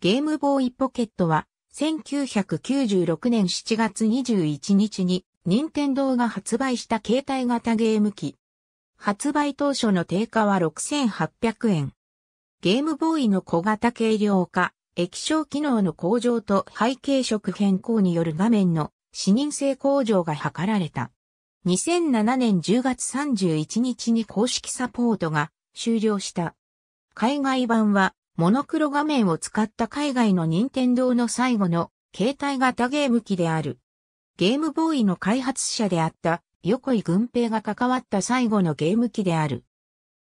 ゲームボーイポケットは1996年7月21日に任天堂が発売した携帯型ゲーム機。発売当初の定価は6800円。ゲームボーイの小型軽量化、液晶機能の向上と背景色変更による画面の視認性向上が図られた。2007年10月31日に公式サポートが終了した。海外版はモノクロ画面を使った海外の任天堂の最後の携帯型ゲーム機である。ゲームボーイの開発者であった横井軍平が関わった最後のゲーム機である。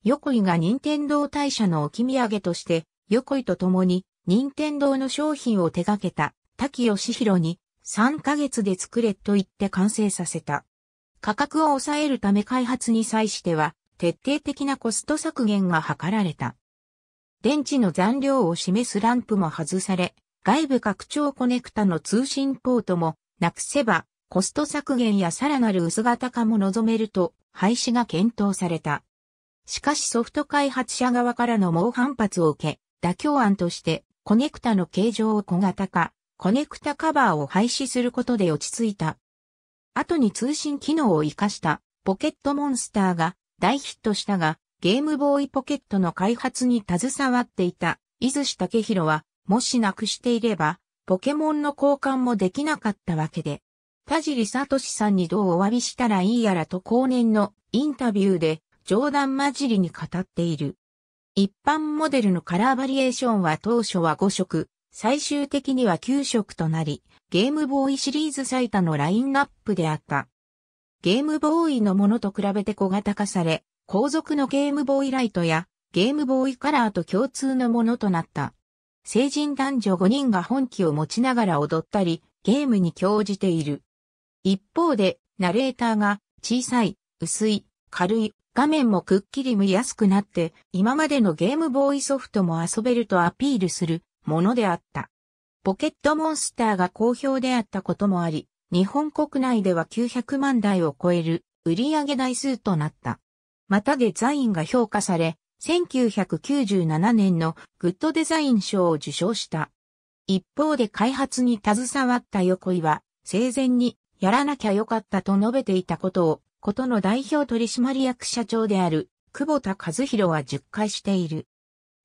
横井が任天堂大社の置き土産として横井と共に任天堂の商品を手掛けた滝義弘に3ヶ月で作れと言って完成させた。価格を抑えるため開発に際しては徹底的なコスト削減が図られた。電池の残量を示すランプも外され、外部拡張コネクタの通信ポートもなくせば、コスト削減やさらなる薄型化も望めると廃止が検討された。しかしソフト開発者側からの猛反発を受け、妥協案としてコネクタの形状を小型化、コネクタカバーを廃止することで落ち着いた。後に通信機能を活かしたポケットモンスターが大ヒットしたが、ゲームボーイポケットの開発に携わっていた、伊豆志武宏は、もしなくしていれば、ポケモンの交換もできなかったわけで、田尻聡さんにどうお詫びしたらいいやらと後年のインタビューで冗談交じりに語っている。一般モデルのカラーバリエーションは当初は5色、最終的には9色となり、ゲームボーイシリーズ最多のラインナップであった。ゲームボーイのものと比べて小型化され、後続のゲームボーイライトやゲームボーイカラーと共通のものとなった。成人男女5人が本気を持ちながら踊ったり、ゲームに興じている。一方で、ナレーターが小さい、薄い、軽い、画面もくっきり見やすくなって、今までのゲームボーイソフトも遊べるとアピールするものであった。ポケットモンスターが好評であったこともあり、日本国内では900万台を超える売上台数となった。またデザインが評価され、1997年のグッドデザイン賞を受賞した。一方で開発に携わった横井は、生前にやらなきゃよかったと述べていたことを、ことの代表取締役社長である久保田和弘は10回している。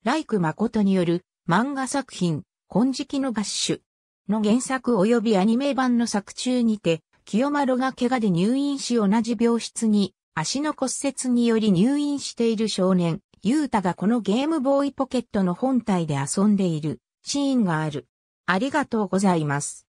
ライク誠による漫画作品、金色のバッシュの原作及びアニメ版の作中にて、清丸が怪我で入院し同じ病室に足の骨折により入院している少年、ユータがこのゲームボーイポケットの本体で遊んでいるシーンがある。ありがとうございます。